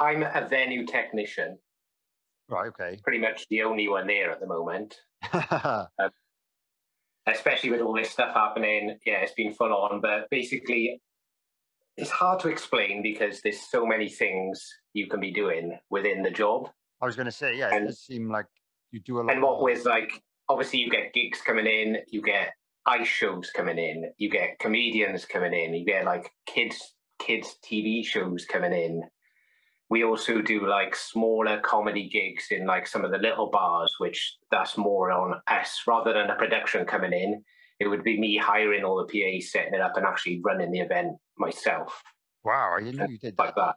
I'm a venue technician. Right. Okay. Pretty much the only one there at the moment. uh, especially with all this stuff happening. Yeah, it's been full on. But basically, it's hard to explain because there's so many things you can be doing within the job. I was going to say, yeah, and, it does seem like you do a lot. And what with like, obviously, you get gigs coming in, you get ice shows coming in, you get comedians coming in, you get like kids kids TV shows coming in. We also do like smaller comedy gigs in like some of the little bars, which that's more on us rather than a production coming in. It would be me hiring all the PAs, setting it up, and actually running the event myself. Wow, I didn't know you did that. like that.